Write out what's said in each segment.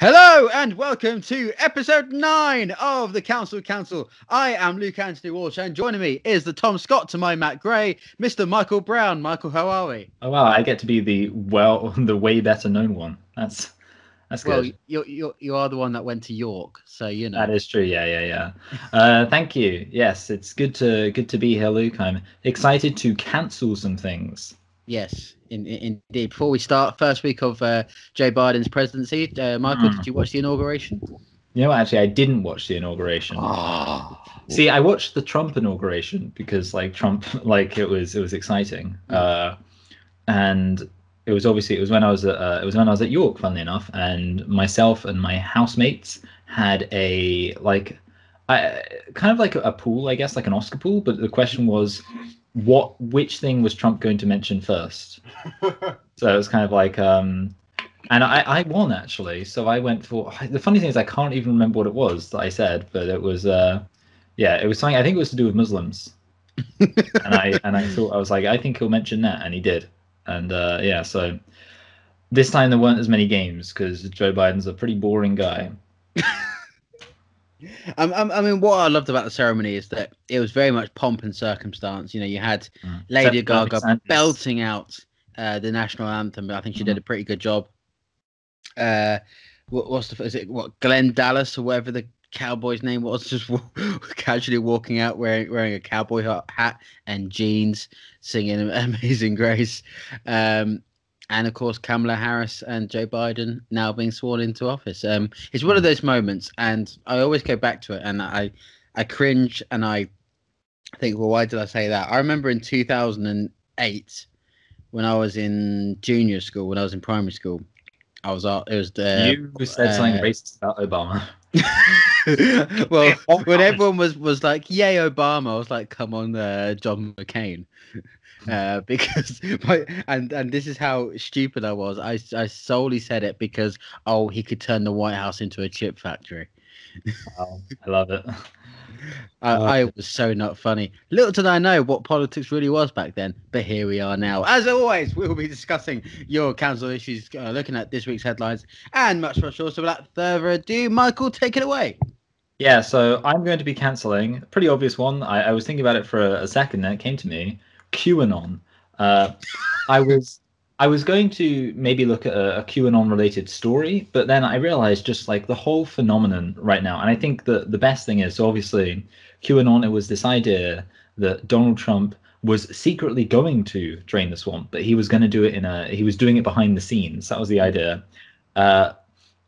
Hello and welcome to episode nine of the Cancel Council. I am Luke Anthony Walsh, and joining me is the Tom Scott to my Matt Gray, Mr. Michael Brown. Michael, how are we? Oh wow, I get to be the well, the way better known one. That's that's Well, good. you you you are the one that went to York, so you know. That is true. Yeah, yeah, yeah. Uh, thank you. Yes, it's good to good to be here, Luke. I'm excited to cancel some things. Yes, in, in, indeed. Before we start, first week of uh, Joe Biden's presidency, uh, Michael, Hmm. did you watch the inauguration? You know, actually, I didn't watch the inauguration. Oh, See, I watched the Trump inauguration because, like, Trump, like, it was it was exciting, uh, and it was obviously it was when I was at uh, it was when I was at York, funnily enough, and myself and my housemates had a like, I kind of like a, a pool, I guess, like an Oscar pool. But the question was, what which thing was Trump going to mention first? so it was kind of like, um, and I I won actually. So I went for the funny thing is I can't even remember what it was that I said, but it was. Uh, yeah, it was something. I think it was to do with Muslims, and I and I thought I was like, I think he'll mention that, and he did, and uh, yeah. So this time there weren't as many games because Joe Biden's a pretty boring guy. Um, I mean, what I loved about the ceremony is that it was very much pomp and circumstance. You know, you had Mm. Lady Except Gaga belting out uh, the national anthem, but I think she Mm-hmm. did a pretty good job. Uh, what, what's the is it? What Glenn Dallas or whatever the cowboy's name was, just casually walking out wearing wearing a cowboy hat- hat and jeans, singing "Amazing Grace," um, and of course Kamala Harris and Joe Biden now being sworn into office. Um, it's one of those moments, and I always go back to it, and I I cringe and I think, well, why did I say that? I remember in 2008 when I was in junior school, when I was in primary school, I was out. It was the you said something uh, racist about Obama. well, Oh, when everyone was was like, "Yay, Obama!" I was like, "Come on, uh, John McCain," uh, because my and and this is how stupid I was. I I solely said it because oh, he could turn the White House into a chip factory. Wow, I love it. I, Uh, I was so not funny. Little did I know what politics really was back then, but here we are now. As always, we will be discussing your council issues, uh, looking at this week's headlines, and much, much more. So, without further ado, Michael, take it away. Yeah, so I'm going to be cancelling. Pretty obvious one. I, I was thinking about it for a, a second, then it came to me. QAnon. Uh, I was I was going to maybe look at a, a QAnon related story, but then I realized just like the whole phenomenon right now, and I think that the best thing is obviously QAnon. It was this idea that Donald Trump was secretly going to drain the swamp, but he was going to do it in a he was doing it behind the scenes. That was the idea. Uh,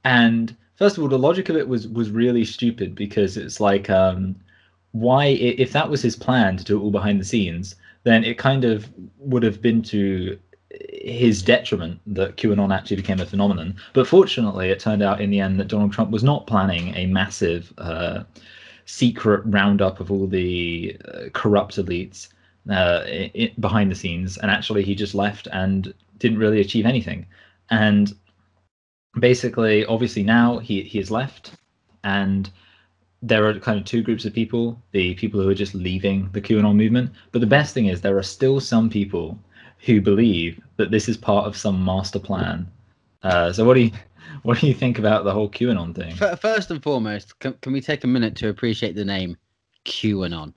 and first of all, the logic of it was was really stupid because it's like, um, why if that was his plan to do it all behind the scenes, then it kind of would have been to his detriment that QAnon actually became a phenomenon. But fortunately, it turned out in the end that Donald Trump was not planning a massive uh, secret roundup of all the uh, corrupt elites uh, i i behind the scenes, and actually he just left and didn't really achieve anything. And basically, obviously now he he has left, and there are kind of two groups of people: the people who are just leaving the QAnon movement. But the best thing is there are still some people who believe that this is part of some master plan. Uh, so what do you what do you think about the whole QAnon thing? First and foremost, can, can we take a minute to appreciate the name QAnon?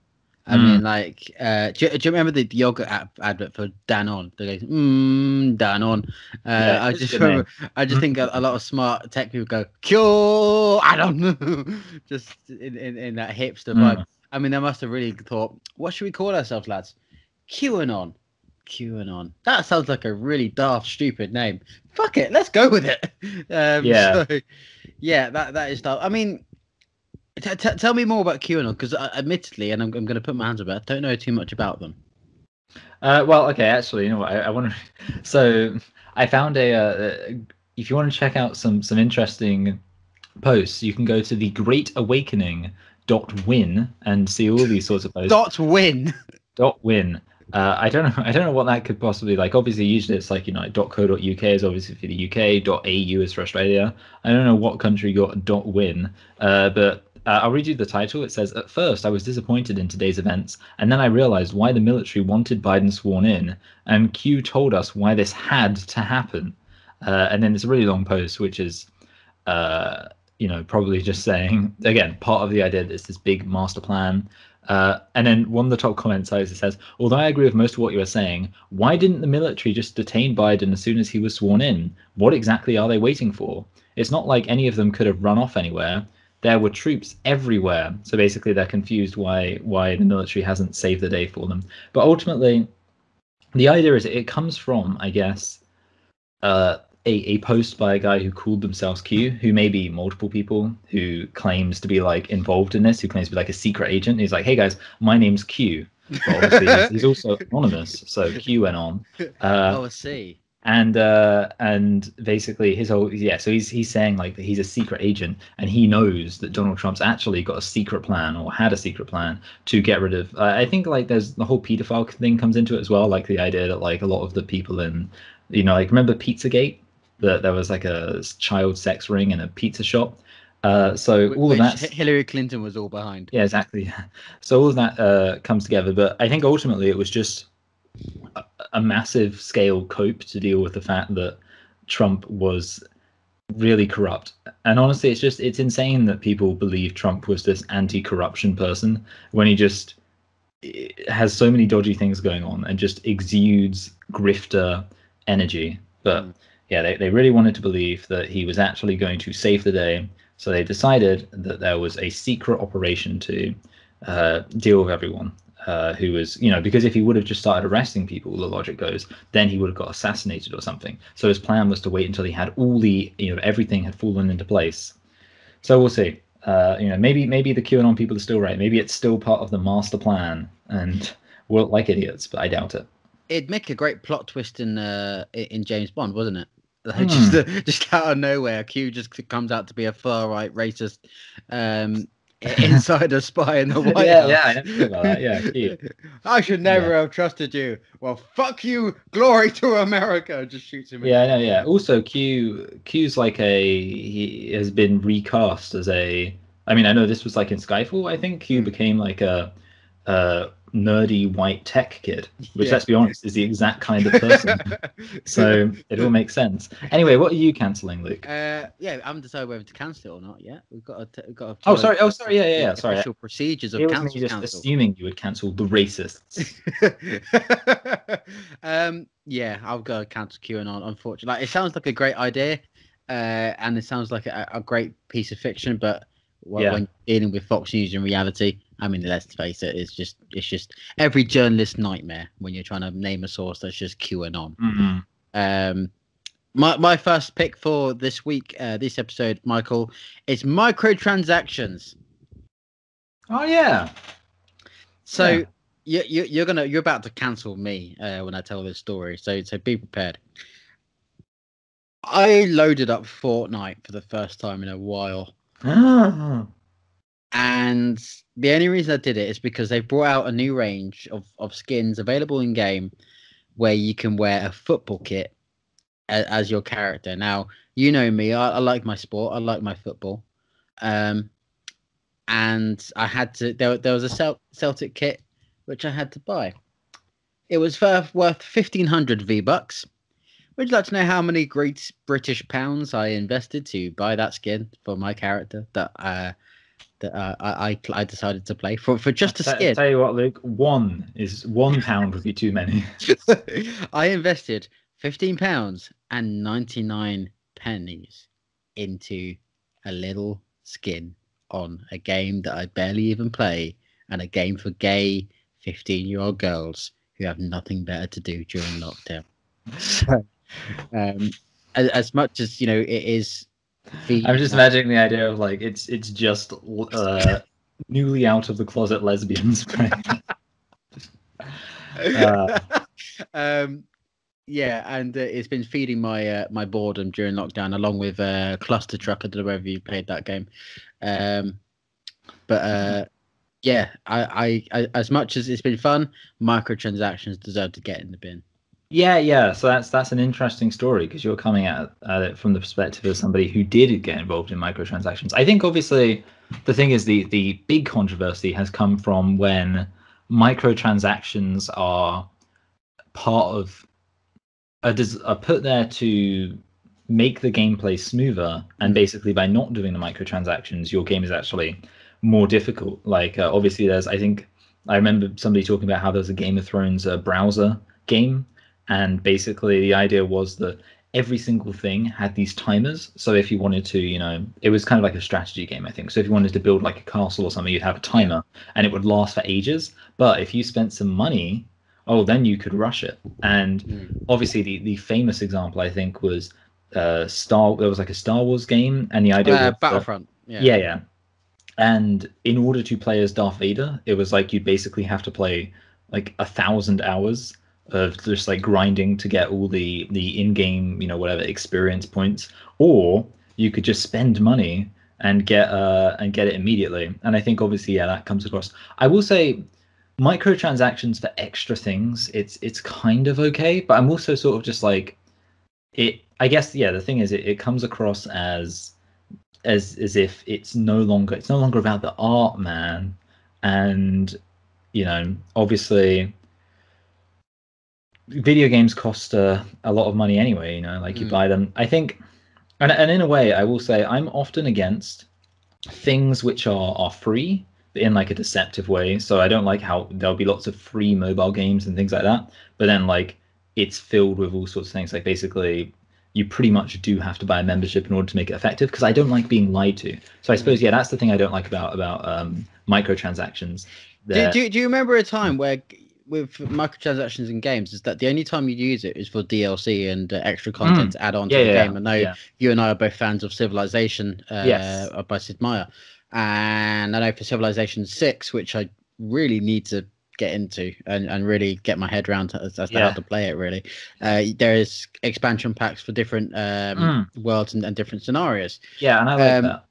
I Mm. mean, like, uh, do, you- do you remember the yogurt app advert for Danone? They go, mmm, Danone. Uh, Yeah, I just remember, I just think a, a lot of smart tech people go, Q, I don't know, just in, in, in that hipster Mm. vibe. I mean, they must have really thought, what should we call ourselves, lads? QAnon. QAnon. That sounds like a really daft, stupid name. Fuck it, let's go with it. Um, Yeah. So, yeah, that that is daft. I mean, t- t- tell me more about QAnon because, uh, admittedly, and I'm, I'm going to put my hands up, I don't know too much about them. Uh, well, okay, actually, you know what? I, I want to. So I found a. Uh, if you want to check out some some interesting posts, you can go to the Great Awakening dot win and see all these sorts of posts. Dot win. dot win. Uh, I don't know. I don't know what that could possibly like. Obviously, usually it's like you know, .co.uk is obviously for the UK. Dot .au is for Australia. I don't know what country got dot .win, uh, but uh, I'll read you the title. It says, "At first, I was disappointed in today's events, and then I realized why the military wanted Biden sworn in, and Q told us why this had to happen." Uh, and then it's a really long post, which is uh, you know, probably just saying again, part of the idea that it's this big master plan. Uh, and then one of the top comments is says, although I agree with most of what you are saying, why didn't the military just detain Biden as soon as he was sworn in? What exactly are they waiting for? It's not like any of them could have run off anywhere. There were troops everywhere. So basically, they're confused why why the military hasn't saved the day for them. But ultimately, the idea is it comes from, I guess, uh, a, a post by a guy who called themselves Q, who may be multiple people, who claims to be like involved in this, who claims to be like a secret agent. He's like, hey guys, my name's Q. But obviously, he's, he's, also anonymous, so Q went on. Uh, oh, I see. And uh, and basically his whole yeah, so he's he's saying like that he's a secret agent and he knows that Donald Trump's actually got a secret plan or had a secret plan to get rid of. Uh, I think like there's the whole pedophile thing comes into it as well, like the idea that like a lot of the people in you know like remember Pizzagate that there was like a child sex ring in a pizza shop. Uh, so all Which of that Hillary Clinton was all behind. Yeah, exactly. So all of that uh, comes together, but I think ultimately it was just a, a massive scale cope to deal with the fact that Trump was really corrupt. And honestly, it's just it's insane that people believe Trump was this anti-corruption person when he just has so many dodgy things going on and just exudes grifter energy. But mm yeah, they, they really wanted to believe that he was actually going to save the day. So they decided that there was a secret operation to uh, deal with everyone uh, who was, you know, because if he would have just started arresting people, the logic goes, then he would have got assassinated or something. So his plan was to wait until he had all the, you know, everything had fallen into place. So we'll see. Uh, you know, maybe maybe the QAnon people are still right. Maybe it's still part of the master plan, and we'll like idiots, but I doubt it. It'd make a great plot twist in uh, in James Bond, wasn't it? Hmm. just uh, just out of nowhere, Q just comes out to be a far right racist um, insider spy in the White yeah, House. Yeah, I that. Yeah, Q. I should never yeah. have trusted you. Well, fuck you, glory to America. Just shoots him. Yeah, I know. yeah. Also, Q Q's like a he has been recast as a. I mean, I know this was like in Skyfall. I think Q hmm. became like a. a nerdy white tech kid, which yeah. let's be honest is the exact kind of person. so it all makes sense. Anyway, what are you cancelling, Luke? Uh, yeah, I haven't decided whether to cancel it or not yet. We've got to, we've got oh, sorry. Oh, sorry. Yeah, yeah, yeah. Sorry. Official procedures of cancel. Just cancel. assuming you would cancel the racists. um, yeah, I've got to cancel QAnon. Unfortunately, like, it sounds like a great idea, uh, and it sounds like a, a great piece of fiction, but when, yeah. when dealing with Fox News and reality, I mean, let's face it, it's just it's just every journalist nightmare when you're trying to name a source that's just QAnon. Mm-hmm. Um, my my first pick for this week, uh, this episode, Michael, is microtransactions. Oh yeah. So yeah. you, you you're gonna you're about to cancel me uh, when I tell this story. So so be prepared. I loaded up Fortnite for the first time in a while. And the only reason I did it is because they brought out a new range of, of skins available in game where you can wear a football kit as, as your character. Now, you know me, I, I, like my sport, I like my football. Um, and I had to, there, there was a Celtic kit which I had to buy. It was worth, worth 1500 V bucks. Would you like to know how many great British pounds I invested to buy that skin for my character that uh, that uh, I, I, decided to play for for just a skin. Tell you what, Luke, one is one pound would be too many. I invested fifteen pounds and ninety nine pennies into a little skin on a game that I barely even play and a game for gay fifteen year old girls who have nothing better to do during lockdown. Um, as, as much as you know, it is I'm just imagining the idea of like it's it's just uh, newly out of the closet lesbians. uh, um, yeah, and uh, it's been feeding my uh, my boredom during lockdown, along with uh, Clustertruck. I don't know whether you played that game, um, but uh, yeah, I, I, I as much as it's been fun, microtransactions deserve to get in the bin. Yeah, yeah. So that's that's an interesting story because you're coming at, at it from the perspective of somebody who did get involved in microtransactions. I think obviously the thing is the the big controversy has come from when microtransactions are part of are, are put there to make the gameplay smoother, and basically by not doing the microtransactions, your game is actually more difficult. Like uh, obviously, there's I think I remember somebody talking about how there's a Game of Thrones uh, browser game, and basically the idea was that every single thing had these timers. So if you wanted to, you know, it was kind of like a strategy game, I think. So if you wanted to build like a castle or something, you'd have a timer, and it would last for ages. But if you spent some money, oh, then you could rush it. And Mm. obviously, the the famous example I think was uh Star. There was like a Star Wars game, and the idea Uh, was Battlefront. Yeah. yeah, yeah. And in order to play as Darth Vader, it was like you'd basically have to play like a thousand hours of just like grinding to get all the the in-game, you know, whatever experience points, or you could just spend money and get uh and get it immediately. And I think obviously, yeah, that comes across. I will say microtransactions for extra things, it's it's kind of okay, but I'm also sort of just like it I guess yeah, the thing is it, it comes across as as as if it's no longer it's no longer about the art man and you know obviously video games cost uh, a lot of money anyway you know like you Mm. buy them i think and, and in a way i will say i'm often against things which are are free but in like a deceptive way so i don't like how there'll be lots of free mobile games and things like that but then like it's filled with all sorts of things like basically you pretty much do have to buy a membership in order to make it effective because I don't like being lied to. So I suppose yeah, that's the thing I don't like about about um, microtransactions. Do, do, do you remember a time where with microtransactions in games is that the only time you use it is for DLC and uh, extra content to add on to Yeah, the yeah, game? I know yeah. you and I are both fans of Civilization uh, Yes. by Sid Meier. And I know for Civilization 6, which I really need to get into and, and really get my head around as, as to Yeah. how to play it really uh, there is expansion packs for different um, worlds and, and different scenarios yeah, and I like um, that.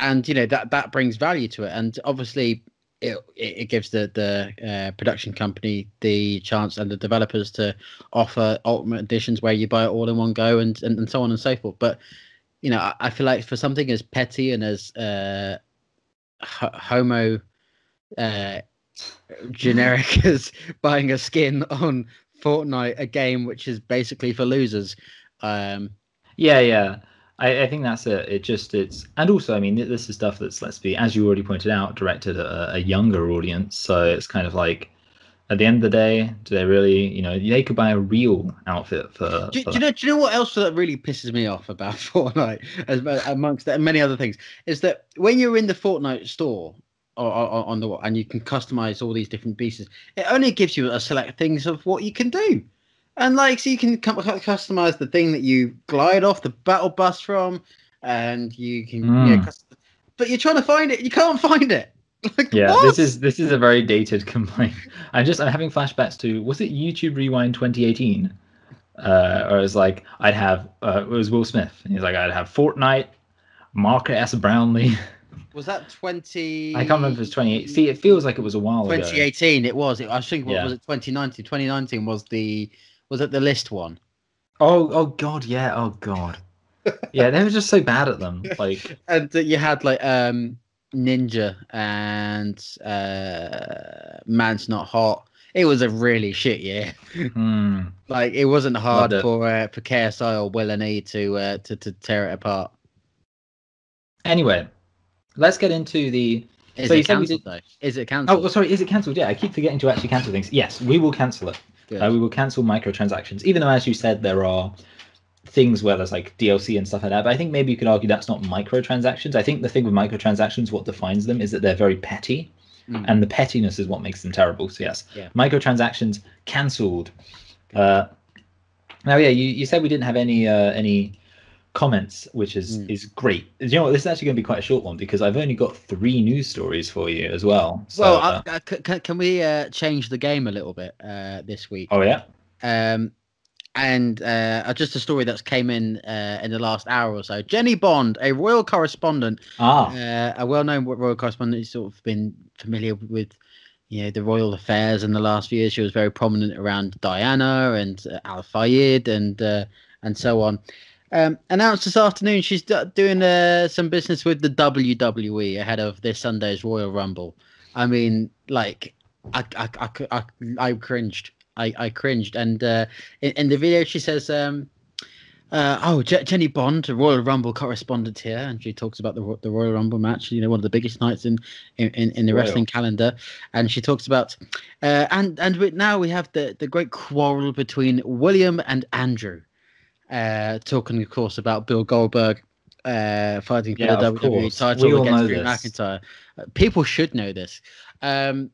and you know that that brings value to it and obviously it, it gives the the uh, production company the chance and the developers to offer ultimate editions where you buy it all in one go and and, and so on and so forth but you know I, I feel like for something as petty and as uh ho- homo uh generic as buying a skin on Fortnite a game which is basically for losers um Yeah, yeah. I, I think that's it. It just it's and also I mean this is stuff that's let's be as you already pointed out directed at a, a younger audience. So it's kind of like at the end of the day, do they really you know they could buy a real outfit for, Do, for do you know? Do you know what else that really pisses me off about Fortnite, as amongst that many other things, is that when you're in the Fortnite store or, or on the and you can customize all these different pieces, it only gives you a select things of what you can do, and like so you can cu- cu- customize the thing that you glide off the battle bus from, and you can. You know, Mm. but you're trying to find it, you can't find it. Like, Yeah, what? this is this is a very dated complaint. I'm just I'm having flashbacks to was it YouTube Rewind 2018? Uh, or it was like I'd have uh, it was Will Smith and he's like I'd have Fortnite, Marques Brownlee. was that twenty. I can't remember if it was 28. See, it feels like it was a while ago. 2018 it was it, i think what Yeah. was it 2019 2019 was the was it the list one Oh, oh God, yeah, oh God, yeah, they were just so bad at them. Like, and uh, you had like um ninja and uh man's not hot it was a really shit year hmm, like it wasn't hard it. for uh, for KSI or Will and E to uh to, to tear it apart anyway, let's get into the. is So it cancelled though is it cancelled Oh, sorry, is it cancelled? Yeah, I keep forgetting to actually cancel things. Yes, we will cancel it. Uh, we will cancel microtransactions, even though, as you said, there are things where there's like DLC and stuff like that. But I think maybe you could argue that's not microtransactions. I think the thing with microtransactions, what defines them, is that they're very petty, Mm. and the pettiness is what makes them terrible. So yes, Yeah. microtransactions cancelled. Uh, now, yeah, you, you said we didn't have any uh, any comments, which is Mm. is great. You know what? This is actually going to be quite a short one because I've only got three news stories for you as well. So, well uh, I, I, c- c- can we uh change the game a little bit uh this week oh yeah. um, and uh, just a story that's came in uh, in the last hour or so. Jenny Bond, a royal correspondent, Ah, uh, a well-known royal correspondent, who's sort of been familiar with, you know, the royal affairs in the last few years. She was very prominent around Diana and uh, Al Fayed and uh, and so on. Um, announced this afternoon she's d- doing uh, some business with the WWE ahead of this Sunday's Royal Rumble. I mean, like, I I, I, I, I cringed. I, I cringed. And uh, in, in the video, she says, um, Uh, oh, Je- Jenny Bond, a Royal Rumble correspondent here, and she talks about the the Royal Rumble match. You know, one of the biggest nights in in, in, in the Royal. wrestling calendar, and she talks about uh, and and we, now we have the the great quarrel between William and Andrew, uh, talking of course about Bill Goldberg uh, fighting for Yeah, the WWE course. title We against Drew. McIntyre. Uh, people should know this, um,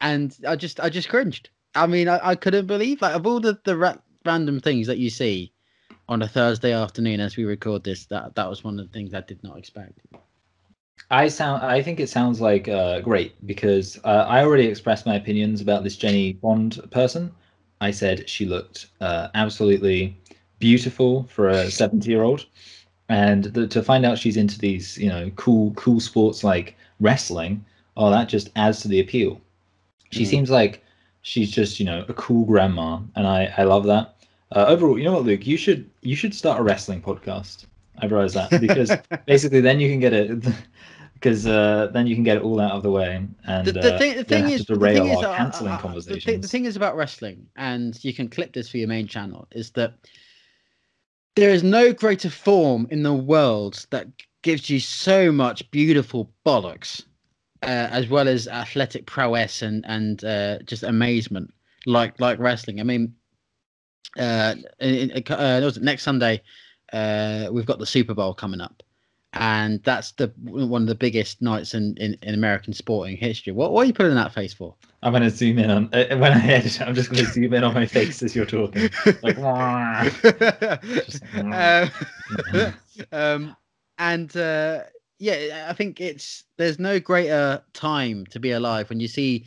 and I just I just cringed. I mean, I, I couldn't believe like of all the the ra- random things that you see on a Thursday afternoon as we record this, that that was one of the things I did not expect. I sound. I think it sounds like uh, great because uh, I already expressed my opinions about this Jenny Bond person. I said she looked uh, absolutely beautiful for a seventy-year-old, and the, to find out she's into these, you know, cool, cool sports like wrestling. Oh, that just adds to the appeal. She Mm. seems like she's just, you know, a cool grandma, and I, I love that. Uh, overall, you know what, Luke? You should, you should start a wrestling podcast. I realized that because basically then you can get it because uh, then you can get it all out of the way and the, the uh, thing, the thing is, the thing is, uh, the, thing, the thing is about wrestling, and you can clip this for your main channel, is that there is no greater form in the world that gives you so much beautiful bollocks, uh, as well as athletic prowess and and uh, just amazement, like like wrestling. I mean, uh, in, in, uh, next Sunday? Uh, we've got the Super Bowl coming up, and that's the one of the biggest nights in, in, in American sporting history. What what are you putting in that face for? I'm going to zoom in on uh, when I edit. I'm just going to zoom in on my face as you're talking. Like. Just, um, um, and uh, yeah, I think it's there's no greater time to be alive when you see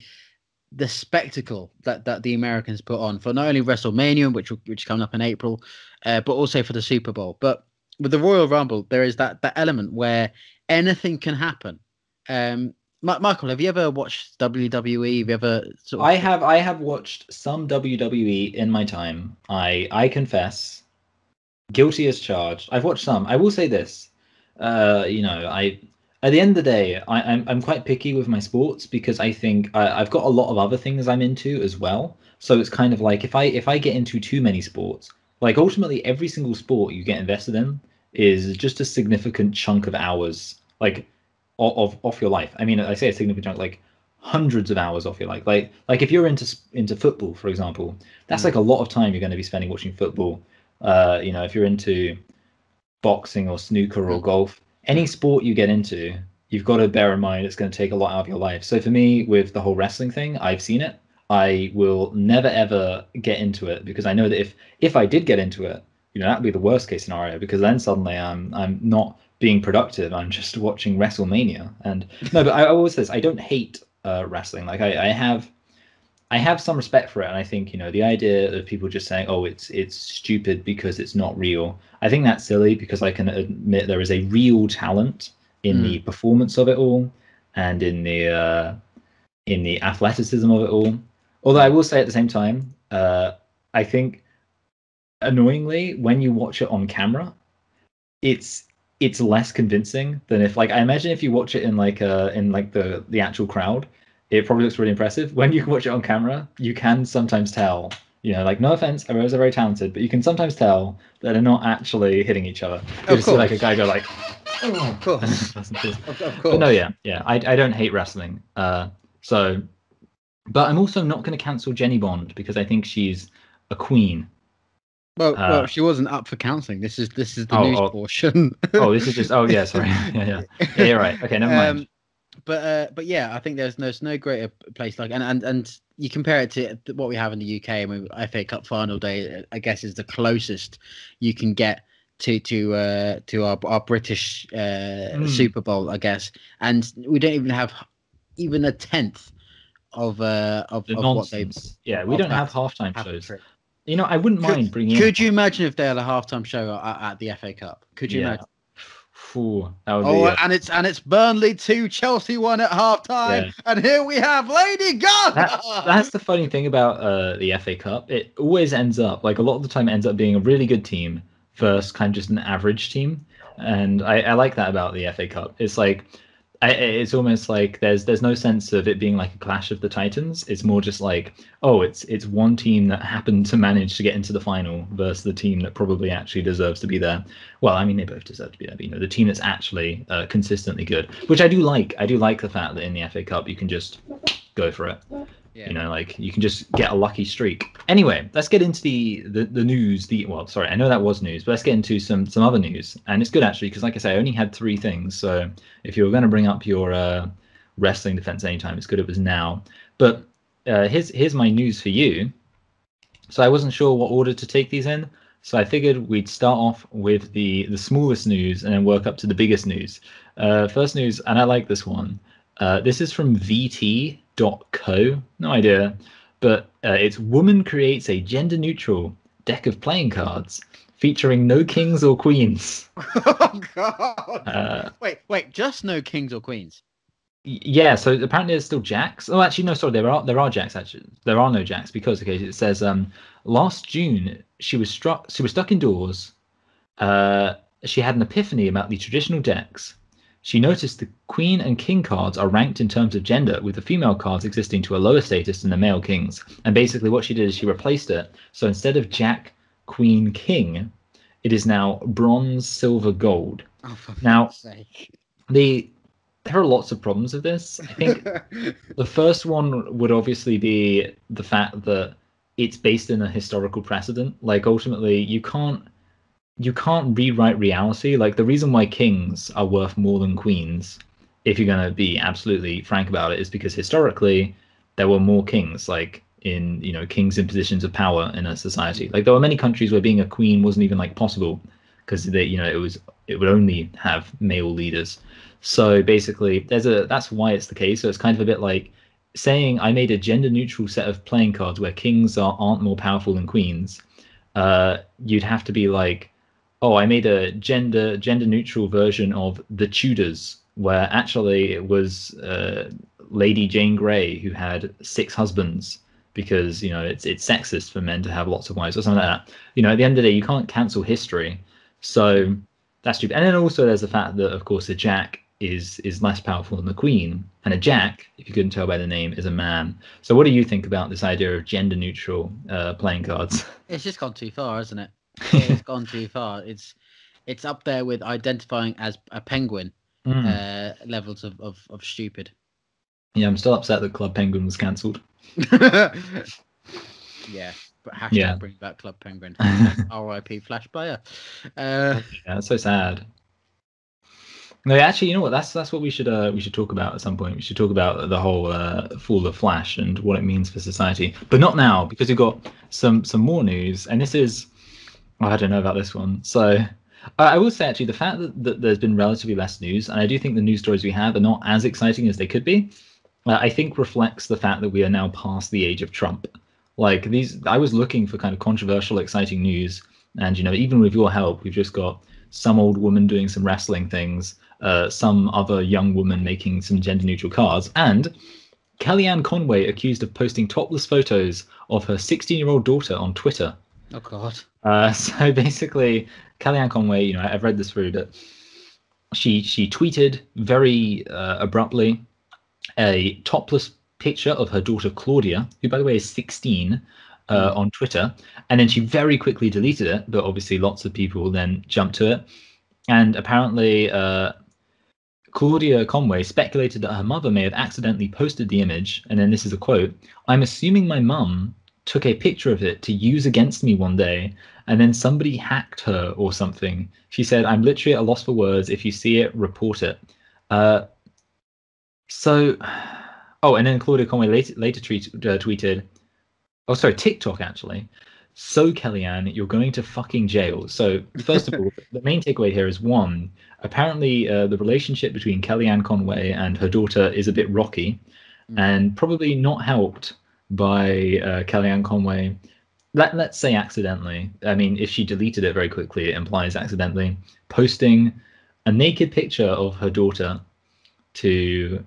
the spectacle that, that the Americans put on for not only WrestleMania, which which is coming up in April, uh, but also for the Super Bowl. But with the Royal Rumble, there is that that element where anything can happen. Um, Michael, have you ever watched WWE? Have you ever sort of I have I have watched some WWE in my time. I I confess, guilty as charged. I've watched some. I will say this, uh, you know, I at the end of the day, I, I'm I'm quite picky with my sports because I think I, I've got a lot of other things I'm into as well. So it's kind of like if I if I get into too many sports, like ultimately every single sport you get invested in is just a significant chunk of hours, like of of, of your life. I mean, I say a significant chunk, like hundreds of hours off your life. Like like if you're into into football, for example, that's Mm. like a lot of time you're going to be spending watching football. Uh, you know, if you're into boxing or snooker or Mm. golf, any sport you get into, you've got to bear in mind it's going to take a lot out of your life. So for me, with the whole wrestling thing, I've seen it. I will never ever get into it because I know that if if I did get into it, you know, that'd be the worst case scenario because then suddenly I'm I'm not being productive. I'm just watching WrestleMania. And no, but I always say this: I don't hate uh, wrestling. Like I, I have, I have some respect for it, and I think you know the idea of people just saying, "Oh, it's it's stupid because it's not real." I think that's silly because I can admit there is a real talent in the performance of it all, and in the uh, in the athleticism of it all. Although I will say at the same time, uh, I think annoyingly when you watch it on camera, it's it's less convincing than if like I imagine if you watch it in like uh in like the the actual crowd, it probably looks really impressive. When you can watch it on camera, you can sometimes tell. You know, like no offense, Arrows are very talented, but you can sometimes tell that they're not actually hitting each other. You Of just see like a guy go like, of course, That's the truth. of, of but course. no, yeah, yeah. I, I don't hate wrestling. Uh, so, but I'm also not going to cancel Jenny Bond because I think she's a queen. Well, Uh, well, she wasn't up for counselling. This is this is the Oh, news oh. portion. Oh, this is just. Oh, yeah. Sorry. yeah, yeah. Yeah, you're right. Okay, never mind. Um, but uh, but yeah, I think there's there's no greater place like and and and you compare it to what we have in the UK. I mean, FA Cup final day, I guess, is the closest you can get to to uh, to our our British uh, Mm. Super Bowl, I guess. And we don't even have even a tenth of uh of, the of what they. Yeah, we don't have halftime shows. You know, I wouldn't mind bringing. Could you imagine if they had a halftime show at, at the FA Cup? Could you Yeah. imagine? Would Oh, be. and it's and it's Burnley two, Chelsea one at halftime, Yeah. and here we have Lady Gaga. That, that's the funny thing about uh, the FA Cup. It always ends up like a lot of the time it ends up being a really good team versus kind of just an average team, and I, I like that about the FA Cup. It's like It's almost like there's there's no sense of it being like a clash of the titans. It's more just like oh, it's it's one team that happened to manage to get into the final versus the team that probably actually deserves to be there. Well, I mean they both deserve to be there, but you know the team that's actually uh, consistently good, which I do like. I do like the fact that in the FA Cup you can just go for it. Yeah. You know, like you can just get a lucky streak. Anyway, let's get into the, the the news. The well, sorry, I know that was news, but let's get into some some other news. And it's good actually because, like I say, I only had three things. So if you were going to bring up your uh, wrestling defense anytime, it's good it was now. But uh, here's here's my news for you. So I wasn't sure what order to take these in. So I figured we'd start off with the the smallest news and then work up to the biggest news. Uh, first news, and I like this one. Uh, this is from VT.co. No idea, but uh, it's woman creates a gender neutral deck of playing cards featuring no kings or queens. oh God! Uh, wait, wait, just no kings or queens. Y- Yeah, so apparently there's still jacks. Oh, actually, no, sorry, there are there are jacks. Actually, there are no jacks because okay, it says um last June she was struck she was stuck indoors. Uh, she had an epiphany about the traditional decks. She noticed the queen and king cards are ranked in terms of gender, with the female cards existing to a lower status than the male kings. And basically, what she did is she replaced it. So instead of jack, queen, king, it is now bronze, silver, gold. Oh, Now- sake. The there are lots of problems with this. I think the first one would obviously be the fact that it's based in a historical precedent. Like ultimately, you can't you can't rewrite reality. Like the reason why kings are worth more than queens, if you're gonna be absolutely frank about it, is because historically there were more kings. Like in you know kings in positions of power in a society. Like there were many countries where being a queen wasn't even like possible because they you know it was it would only have male leaders. So basically, there's a that's why it's the case. So it's kind of a bit like saying I made a gender neutral set of playing cards where kings are aren't more powerful than queens. Uh, you'd have to be like, oh, I made a gender gender neutral version of the Tudors, where actually it was uh, Lady Jane Grey who had six husbands because you know it's it's sexist for men to have lots of wives or something like that. You know, at the end of the day, you can't cancel history. So that's stupid. And then also there's the fact that of course the Jack is is less powerful than the Queen, and a Jack, if you couldn't tell by the name, is a man. So what do you think about this idea of gender neutral uh, playing cards? It's just gone too far, isn't it? It's gone too far. It's it's up there with identifying as a penguin Mm. uh, levels of, of, of stupid. yeah, I'm still upset that Club Penguin was cancelled. yeah, but hashtag Yeah. bring back Club Penguin. R.I.P. Flash Player. Uh, Yeah, it's so sad. No, actually, you know what? That's that's what we should uh, we should talk about at some point. We should talk about the whole uh, fall of Flash and what it means for society, but not now because we've got some some more news, and this is oh, I don't know about this one. So I will say actually the fact that, that there's been relatively less news, and I do think the news stories we have are not as exciting as they could be. Uh, I think reflects the fact that we are now past the age of Trump. Like these, I was looking for kind of controversial, exciting news, and you know, even with your help, we've just got some old woman doing some wrestling things, uh, some other young woman making some gender neutral cars, and Kellyanne Conway accused of posting topless photos of her 16 year old daughter on Twitter. Oh God. Uh, so basically, Kellyanne Conway, you know, I've read this through that she she tweeted very uh, abruptly a topless picture of her daughter Claudia, who by the way is 16, uh, on Twitter, and then she very quickly deleted it. But obviously, lots of people then jumped to it, and apparently. Uh, Claudia Conway speculated that her mother may have accidentally posted the image, and then this is a quote I'm assuming my mum took a picture of it to use against me one day, and then somebody hacked her or something. She said, I'm literally at a loss for words. If you see it, report it. Uh, so, oh, and then Claudia Conway later, later tweet, uh, tweeted, oh, sorry, TikTok actually. So, Kellyanne, you're going to fucking jail. So, first of all, the main takeaway here is one, apparently uh, the relationship between Kellyanne Conway and her daughter is a bit rocky Mm. and probably not helped by uh, Kellyanne Conway. Let, let's say accidentally. I mean, if she deleted it very quickly, it implies accidentally posting a naked picture of her daughter to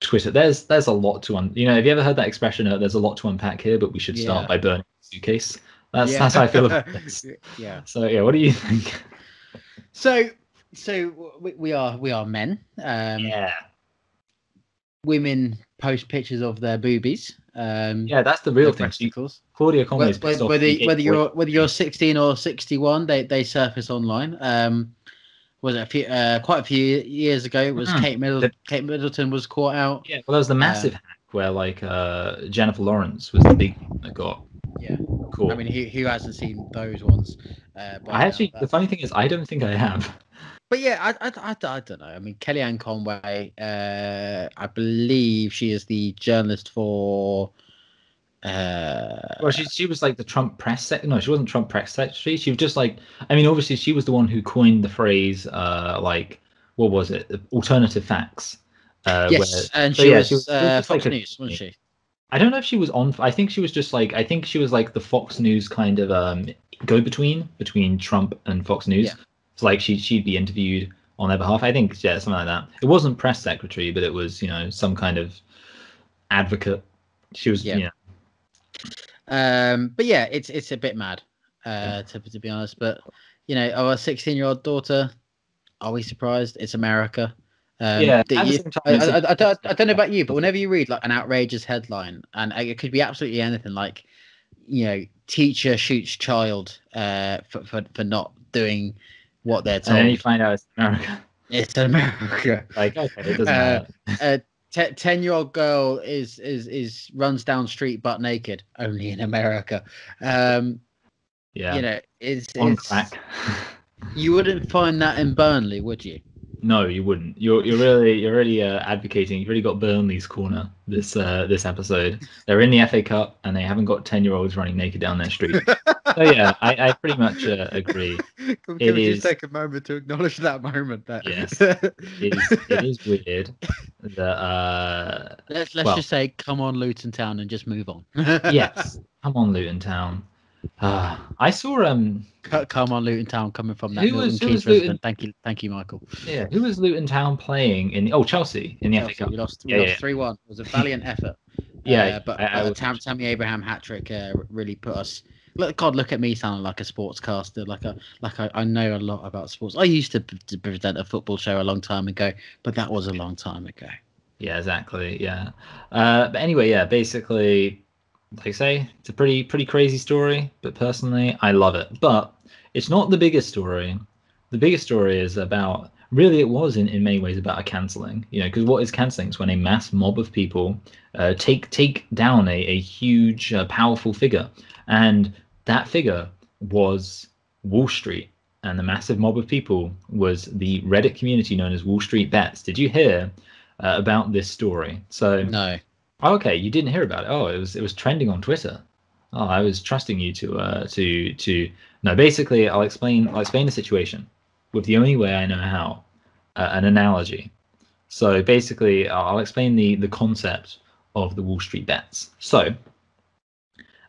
Twitter. There's there's a lot to un. You know, have you ever heard that expression? Uh, there's a lot to unpack here, but we should start Yeah. by burning the suitcase. That's that's how I feel about this. yeah. So yeah, what do you think? So so we, we are we are men. Um, Yeah. women post pictures of their boobies. Um, Yeah, that's the real their thing. She. Claudia Conway Whether, is whether, whether you're whether you're 16 or 61, they they surface online. Um, was it a few uh, quite a few years ago? It was Mhm. Kate Middleton. The- Kate Middleton was caught out. Yeah, well, there was the massive hack where like uh, Jennifer Lawrence was the big one that got Yeah. caught. I mean, who, who hasn't seen those ones? Uh, by I now? actually, the funny thing is, I don't think I have. But yeah, I, I, I, I don't know. I mean, Kellyanne Conway, uh, I believe she is the journalist for. Uh, Well, she she was like the Trump press sec. No, she wasn't Trump press secretary. She was just like, I mean, obviously she was the one who coined the phrase, uh, like what was it, alternative facts. Uh, yes, where- and so she yeah, was, she was- was uh, like Fox a- News, wasn't she? I don't know if she was on. I think she was just like I think she was like the Fox News kind of um go between between Trump and Fox News. Yeah. So like she she'd be interviewed on their behalf. I think yeah, something like that. It wasn't press secretary, but it was you know some kind of advocate. She was Yeah. you know Um, but yeah, it's it's a bit mad, uh, to to be honest. But you know, our 16 year old daughter, are we surprised? It's America. Um, Yeah, that at the you- I, I, I, don't, I don't know about you, but whenever you read like an outrageous headline, and it could be absolutely anything, like you know, teacher shoots child uh, for, for for not doing what they're and then you find out it's America. It's America. Like okay, it doesn't Uh, matter. Te- ten year old girl is is is runs down street butt naked only in America um Yeah, you know it's, on it's crack. you wouldn't find that in burnley would you No, you wouldn't. You're you're really you're really uh, advocating. You've really got Burnley's corner this uh, this episode. They're in the FA Cup and they haven't got ten year olds running naked down their street. so yeah, I, I pretty much uh, agree. can, It we is- just take a moment to acknowledge that moment That Yes. It is it is weird that uh let's let's Well- just say come on luton town and just move on yes, come on Luton Town. Uh, I saw um Co- come on luton town coming from that Who milton was- who was Luton? thank you thank you michael yeah who was Luton Town playing in oh Chelsea in the Chelsea, FA Cup. we lost we Yeah, lost yeah. three one. It was a valiant effort. Yeah, uh, but I- I uh, Tam, Tammy Abraham hat trick uh, really put us. Look, God, look at me sounding like a sportscaster. Like a like I, I know a lot about sports. I used to, present a football show a long time ago, but that was a long time ago. Yeah, exactly. Yeah. Uh, but anyway, yeah, basically, like I say, it's a pretty pretty crazy story. But personally, I love it. But it's not the biggest story. The biggest story is about really it was in, in many ways about a cancelling. You know, because what is cancelling? It's when a mass mob of people uh, take take down a a huge uh, powerful figure, and that figure was Wall Street. And the massive mob of people was the Reddit community known as Wall Street Bets. Did you hear uh, about this story. So No, oh, okay, you didn't hear about it. Oh, it was it was trending on Twitter. Oh, I was trusting you to uh to to no. Basically, I'll explain I'll explain the situation with the only way I know how, uh, an analogy. So basically, I'll explain the the concept of the Wall Street bets. So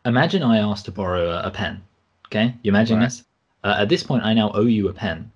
imagine I asked to borrow a, a pen. Okay, you imagine Right. this? Uh, at this point, I now owe you a pen.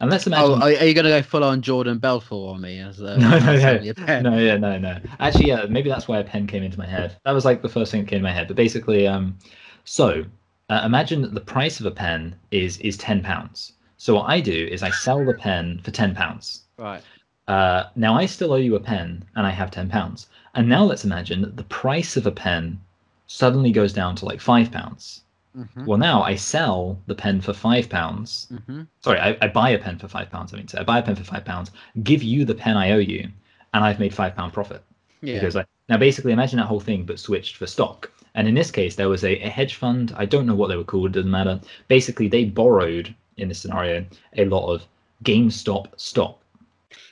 And let's imagine. oh, are, are you going to go full on Jordan Belfort on me? As, uh, No, no, no. No, yeah, no, no. Actually, yeah, maybe that's why a pen came into my head. That was like the first thing that came to my head. But basically, um, so uh, imagine that the price of a pen is is ten pounds. So what I do is I sell the pen for ten pounds. Right. Uh, now I still owe you a pen, and I have ten pounds. And now let's imagine that the price of a pen suddenly goes down to like five pounds. Mm-hmm. Well, now I sell the pen for five pounds. Mm-hmm. Sorry, I, I buy a pen for five pounds. I mean, so I buy a pen for five pounds, give you the pen I owe you, and I've made five pound profit. Yeah. Because I, now basically imagine that whole thing, but switched for stock. And in this case, there was a, a hedge fund. I don't know what they were called. It doesn't matter. Basically, they borrowed in this scenario a lot of GameStop stock,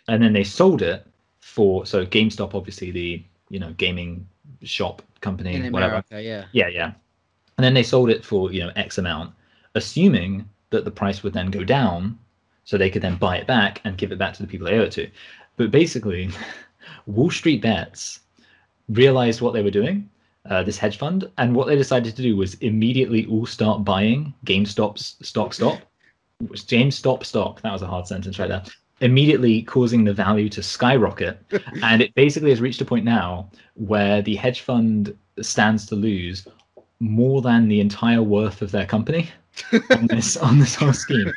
and then they sold it for. So GameStop, obviously the you know gaming shop company, In whatever. Yeah. Yeah, yeah. And then they sold it for, you know, X amount, assuming that the price would then go down so they could then buy it back and give it back to the people they owe it to. But basically, Wall Street Bets realized what they were doing, uh, this hedge fund, and what they decided to do was immediately all start buying GameStop's stock stock. GameStop stock, that was a hard sentence right there. Immediately causing the value to skyrocket. and it basically has reached a point now where the hedge fund stands to lose more than the entire worth of their company on this on this whole scheme.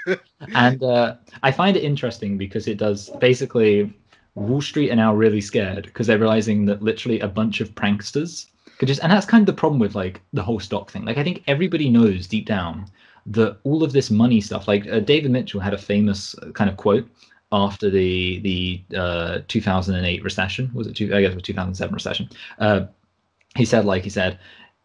And uh, I find it interesting because it does basically Wall Street are now really scared because they're realizing that literally a bunch of pranksters could just, and that's kind of the problem with like the whole stock thing. Like I think everybody knows deep down that all of this money stuff, like uh, David Mitchell had a famous uh, kind of quote after the the uh, 2008 recession. Was it? Two, I guess it was 2007 recession. Uh, he said, like he said,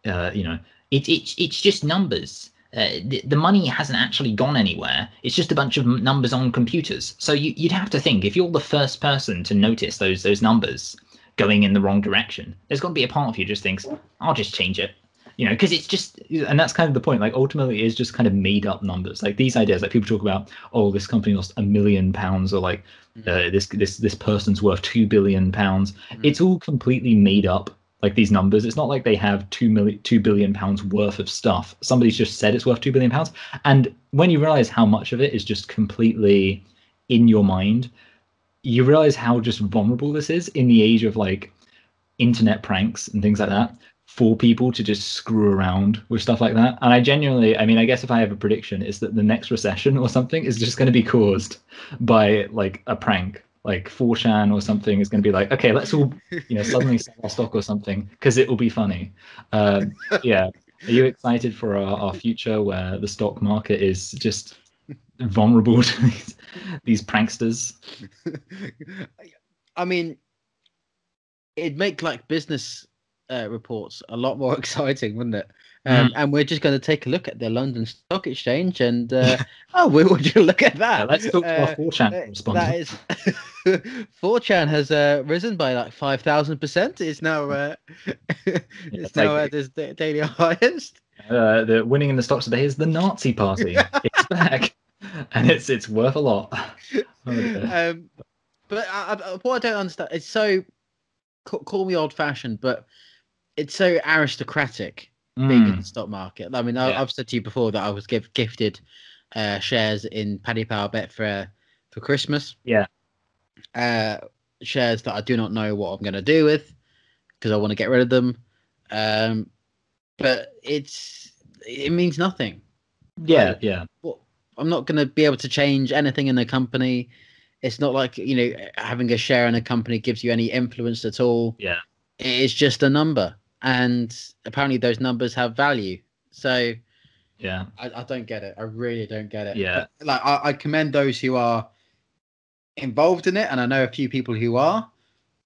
uh, you know, it, it, it's just numbers. Uh, the, the money hasn't actually gone anywhere. It's just a bunch of numbers on computers. So you, you'd have to think if you're the first person to notice those those numbers going in the wrong direction, there's got to be a part of you just thinks, I'll just change it you know because it's just and that's kind of the point like ultimately it's just kind of made up numbers. Like these ideas like people talk about oh this company lost a million pounds or like mm-hmm. uh, this this this person's worth 2 billion pounds. Mm-hmm. it's all completely made up like these numbers. It's not like they have 2 million 2 billion pounds worth of stuff. Somebody's just said it's worth 2 billion pounds. And when you realize how much of it is just completely in your mind you realize how just vulnerable this is in the age of like internet pranks and things like that for people to just screw around with stuff like that. And I genuinely, I mean, I guess if I have a prediction, is that the next recession or something is just going to be caused by like a prank, like 4chan or something is going to be like, okay, let's all, you know, suddenly sell our stock or something because it will be funny. Um, yeah. Are you excited for our, our future where the stock market is just vulnerable to these, these pranksters? I mean, it'd make like business uh, reports a lot more exciting, wouldn't it? Um, mm. And we're just going to take a look at the London Stock Exchange, and uh, oh, we would you look at that? Yeah, let's talk to our 4chan uh, That is, 4chan has uh, risen by like five thousand percent. It's now uh, it's now at its daily highest. Uh, the winning in the stocks today is the Nazi Party. it's back, and it's it's worth a lot. um, but I, I, what I don't understand, is so call me old fashioned, but it's so aristocratic mm. being in the stock market. I mean, I, have said to you before that I was give, gifted uh, shares in Paddy Power Bet for for Christmas. Yeah. Uh, shares that I do not know what I'm going to do with because I want to get rid of them. Um, but it's it means nothing. Yeah, like, yeah. Well, I'm not going to be able to change anything in the company. It's not like you know having a share in a company gives you any influence at all. Yeah, it is just a number and apparently those numbers have value. So yeah, I, I don't get it. I really don't get it. Yeah, but, like I, I commend those who are involved in it, and I know a few people who are,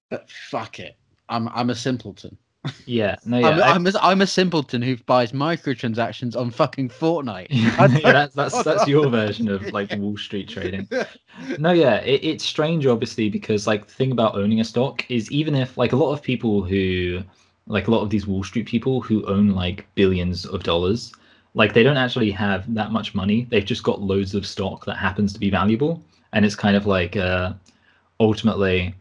but fuck it, I'm I'm a simpleton. Yeah, no, yeah. I'm, I, am a, I'm a simpleton who buys microtransactions on fucking Fortnite. yeah, that's that's that's your version of like Wall Street trading. No, yeah, it, it's strange, obviously, because like the thing about owning a stock is even if like a lot of people who like a lot of these Wall Street people who own like billions of dollars, like they don't actually have that much money. They've just got loads of stock that happens to be valuable, and it's kind of like uh, ultimately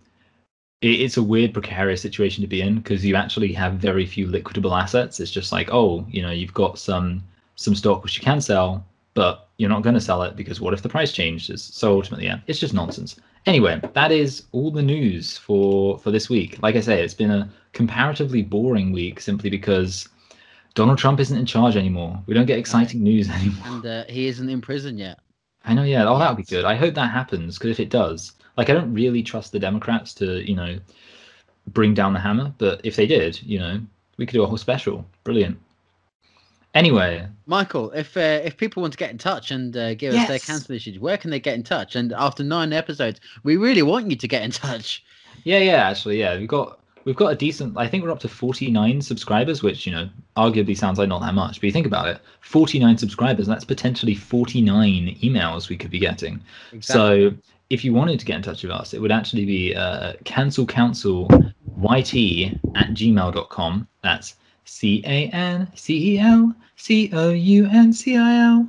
it's a weird precarious situation to be in because you actually have very few liquidable assets. It's just like, oh, you know, you've got some some stock which you can sell, but you're not going to sell it because what if the price changes? So ultimately, yeah, it's just nonsense. Anyway, that is all the news for for this week. Like I say, it's been a comparatively boring week simply because Donald Trump isn't in charge anymore. We don't get exciting news anymore. And uh, he isn't in prison yet. I know, yeah. Oh, that would be good. I hope that happens because if it does, like, I don't really trust the Democrats to, you know, bring down the hammer. But if they did, you know, we could do a whole special. Brilliant. Anyway, Michael, if uh, if people want to get in touch and uh, give yes. us their cancer issues, where can they get in touch? And after nine episodes, we really want you to get in touch. Yeah, yeah, actually, yeah, we've got we've got a decent. I think we're up to forty nine subscribers, which you know arguably sounds like not that much, but you think about it, forty nine subscribers. That's potentially forty nine emails we could be getting. Exactly. So if you wanted to get in touch with us, it would actually be uh, cancel council yt at gmail.com. That's C A N C E L C O U N C I L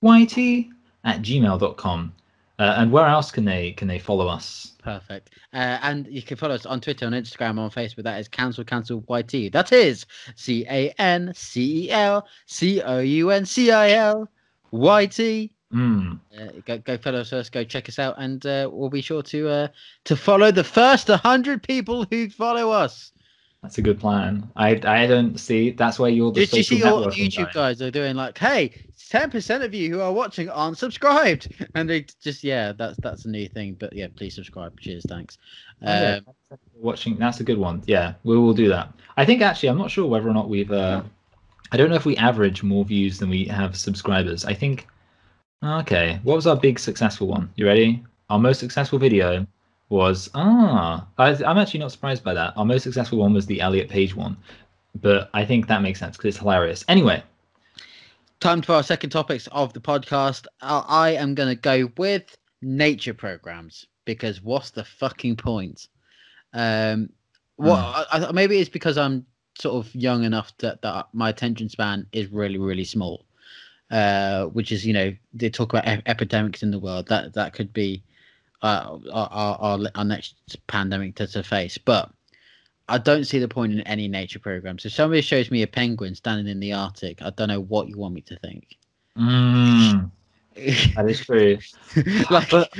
Y T at gmail.com. Uh, and where else can they can they follow us? Perfect. Uh, and you can follow us on Twitter, on Instagram, on Facebook. That is Cancel Cancel YT. That is C A N C E L C O U N C I L Y T. Mm. Uh, go, go follow us. Go check us out, and uh, we'll be sure to uh, to follow the first hundred people who follow us. That's a good plan. I I don't see. That's why you're the Did you social see all the YouTube guy. guys are doing like, hey, ten percent of you who are watching aren't subscribed, and they just yeah, that's that's a new thing. But yeah, please subscribe. Cheers, thanks. Oh, yeah, Um, watching that's a good one yeah we will do that i think actually i'm not sure whether or not we've uh i don't know if we average more views than we have subscribers i think okay what was our big successful one you ready our most successful video was ah I, i'm actually not surprised by that our most successful one was the elliot page one but i think that makes sense because it's hilarious anyway time for our second topics of the podcast. I, I am going to go with nature programs because what's the fucking point? Um, what I, I, maybe it's because I'm sort of young enough that, that my attention span is really really small. Uh, which is you know they talk about ep- epidemics in the world that that could be uh, our, our our next pandemic to, to face, but. I don't see the point in any nature program. So if somebody shows me a penguin standing in the Arctic, I don't know what you want me to think. mm, that is true like, But-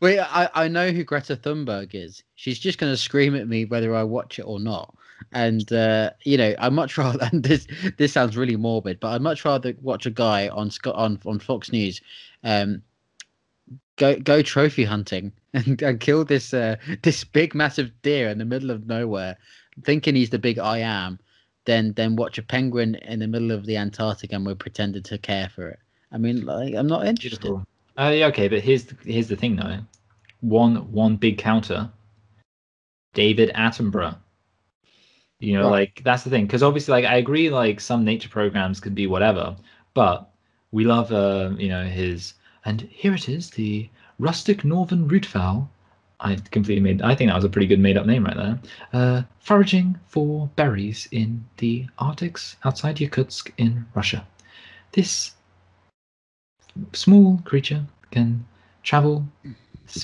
wait, I, I know who Greta Thunberg is. She's just going to scream at me whether I watch it or not. And uh, you know, I much rather. And this this sounds really morbid, but I'd much rather watch a guy on on on Fox News, um, go go trophy hunting and, and kill this uh, this big massive deer in the middle of nowhere, thinking he's the big I am, then then watch a penguin in the middle of the Antarctic and we're pretending to care for it. I mean, like, I'm not interested. Beautiful. Uh, yeah, okay, but here's the, here's the thing though. One one big counter. David Attenborough. You know, Right. like that's the thing because obviously, like I agree, like some nature programs can be whatever, but we love, uh, you know, his and here it is, the rustic northern root fowl. I completely made. I think that was a pretty good made-up name right there. Uh, foraging for berries in the Arctics outside Yakutsk in Russia. This small creature can travel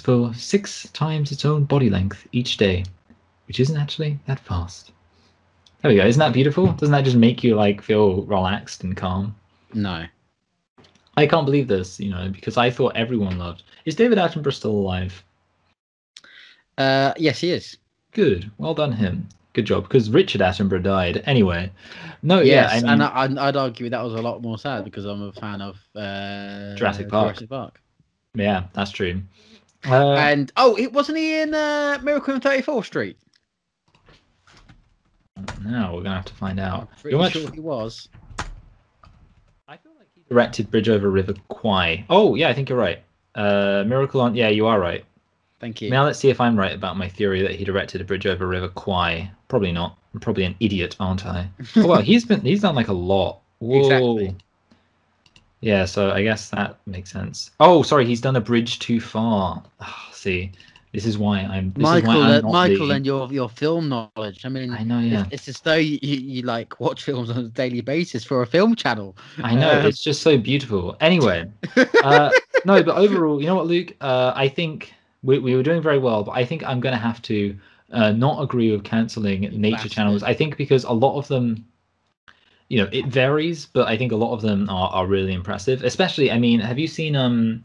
for six times its own body length each day, which isn't actually that fast. There we go. Isn't that beautiful? Doesn't that just make you like feel relaxed and calm? No. I can't believe this, you know, because I thought everyone loved. Is David Attenborough still alive? Uh, yes, he is. Good. Well done him. Good job. Because Richard Attenborough died. Anyway. No, yes, yeah. I mean, and I, I'd, I'd argue that was a lot more sad because I'm a fan of uh, Jurassic Park. Jurassic Park. yeah, that's true. Uh, and oh, it wasn't he in uh, Miracle on 34th Street? now we're gonna have to find out. I'm pretty sure he was. I feel like he directed Bridge Over River Kwai. Oh yeah, I think you're right. Uh, Miracle on. Yeah, you are right. Thank you. Now let's see if I'm right about my theory that he directed a Bridge Over River Kwai. Probably not. I'm probably an idiot, aren't I? oh well, he's been he's done like a lot. Whoa. Exactly. Yeah, so I guess that makes sense. Oh, sorry, he's done a bridge too far. Ah, see, this is why I'm. This Michael, is why uh, I'm not Michael, the- and your your film knowledge. I mean, I know, yeah. it's, it's as though you, you, like watch films on a daily basis for a film channel. I know Um, it's just so beautiful. Anyway, uh, no, but overall, you know what, Luke? Uh, I think we, we were doing very well, but I think I'm going to have to uh, not agree with canceling nature bastard. channels. I think because a lot of them, you know, it varies, but I think a lot of them are, are really impressive. Especially, I mean, have you seen? Um,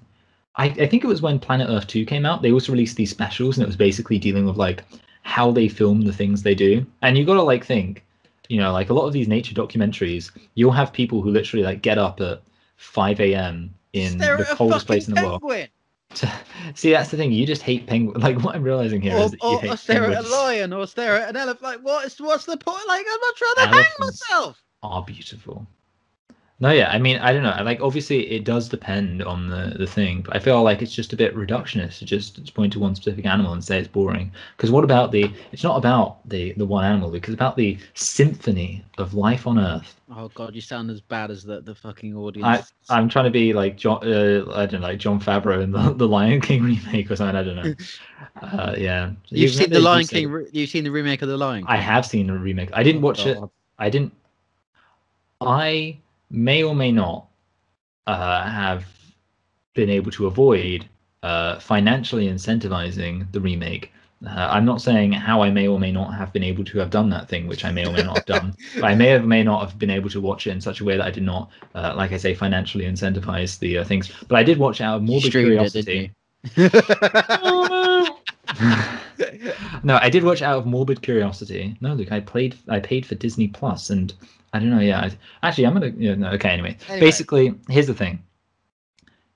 I, I think it was when Planet Earth 2 came out. They also released these specials, and it was basically dealing with like how they film the things they do. And you got to like think, you know, like a lot of these nature documentaries, you'll have people who literally like get up at 5 a.m. in the coldest place in the world. penguin, See, that's the thing. You just hate penguins. Like what I'm realizing here is or, that you or, hate or stare at a penguins. lion, or stare at an elephant. Like, what's what's the point? Like, I'd much rather hang Elephants. myself. Are beautiful. No, yeah. I mean, I don't know. Like, obviously, it does depend on the the thing, but I feel like it's just a bit reductionist to just point to one specific animal and say it's boring. Because what about the? It's not about the the one animal. Because about the symphony of life on Earth. Oh god, you sound as bad as the, the fucking audience. I I'm trying to be like Jon. Uh, I don't know, like Jon Favreau in the, the Lion King remake or something. I don't know. Uh, yeah. You've seen the Lion King. re- You've seen the remake of the Lion. King. I have seen the remake. I didn't watch it. I didn't. I may or may not uh, have been able to avoid uh, financially incentivizing the remake. Uh, I'm not saying how I may or may not have been able to have done that thing, which I may or may not have done. But I may have may not have been able to watch it in such a way that I did not, uh, like I say, financially incentivize the uh, things. But I did watch it out of morbid it, curiosity. you? no, I did watch out of morbid curiosity. No, Luke, I played. I paid for Disney Plus, and I don't know. Yeah, I, actually, I'm gonna. Yeah, no, okay. Anyway, Anyway. basically, here's the thing.